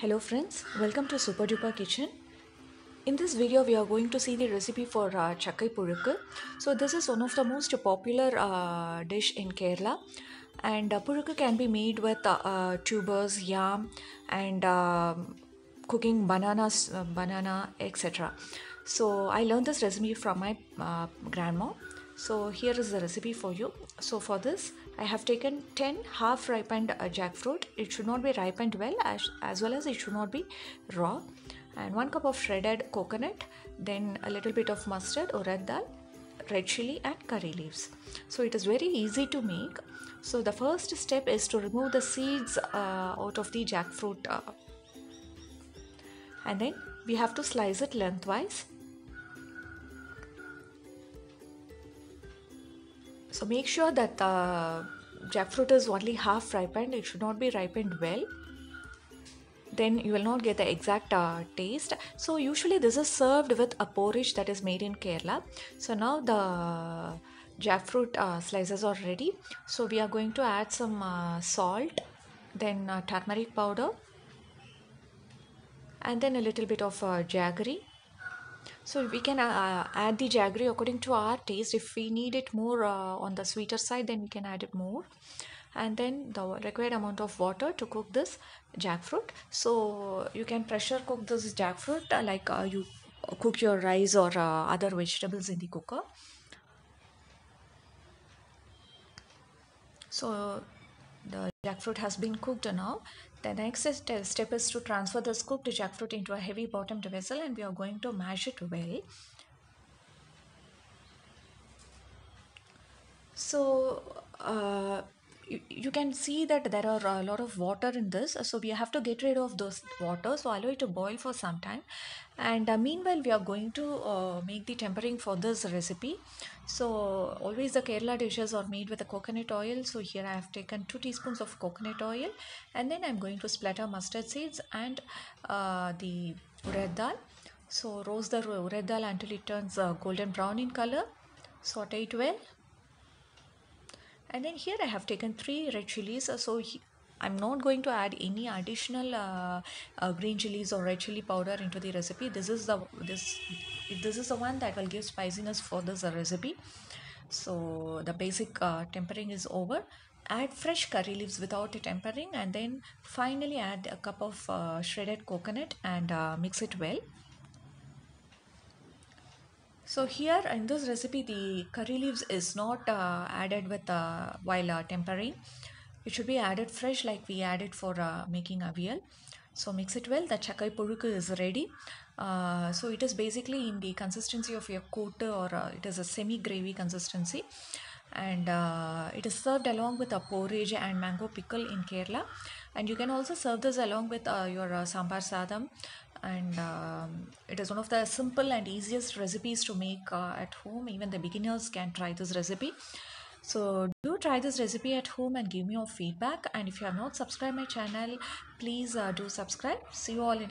Hello friends, welcome to Super Duper Kitchen. In this video, we are going to see the recipe for uh, Chakkai Puzhukku. So this is one of the most popular uh, dish in Kerala and uh, Puzhukku can be made with uh, uh, tubers, yam and um cooking bananas, uh, banana, etc. So I learned this recipe from my uh, grandma. So here is the recipe for you. So for this, I have taken 10 half ripened uh, jackfruit. It should not be ripened well as, as well as it should not be raw. And one cup of shredded coconut, then a little bit of mustard urad dal, red chili and curry leaves. So it is very easy to make. So the first step is to remove the seeds uh, out of the jackfruit uh, and then we have to slice it lengthwise so make sure that the jackfruit is only half ripened it should not be ripened well then you will not get the exact uh, taste. So usually this is served with a porridge that is made in kerala. So now the jackfruit uh, slices are ready. So we are going to add some uh, salt then uh, turmeric powder and then a little bit of uh, jaggery so we can uh, add the jaggery according to our taste. If we need it more uh, on the sweeter side then we can add it more. And then the required amount of water to cook this jackfruit. So you can pressure cook this jackfruit uh, like uh, you cook your rice or uh, other vegetables in the cooker. So jackfruit has been cooked now the next step is to transfer this cooked jackfruit into a heavy bottomed vessel and we are going to mash it well. So uh, you, you can see that there are a lot of water in this. So we have to get rid of those water so allow it to boil for some time. And uh, meanwhile we are going to uh, make the tempering for this recipe. So always the kerala dishes are made with the coconut oil. So here i have taken 2 teaspoons of coconut oil. And then i'm going to splatter mustard seeds and uh, the red dal. So roast the red dal until it turns uh, golden brown in color. Saute it well and then here I have taken three red chilies uh, so I'm not going to add any additional uh, uh, green chilies or red chili powder into the recipe. This is the this this is the one that will give spiciness for this recipe. So the basic uh, tempering is over. Add fresh curry leaves without tempering and then finally add a cup of uh, shredded coconut and uh, mix it well so here in this recipe, the curry leaves is not uh, added with uh, while uh, tempering. It should be added fresh like we added for uh, making avial. So mix it well. The chakkai puzhukku is ready. Uh, so it is basically in the consistency of your kotu or uh, it is a semi gravy consistency and it is served along with a porridge and mango pickle in Kerala and you can also serve this along with your sambar sadam and um, it is one of the simple and easiest recipes to make uh, at home. Even the beginners can try this recipe. So do try this recipe at home and give me your feedback. And if you have not subscribed my channel please uh, do subscribe. See you all in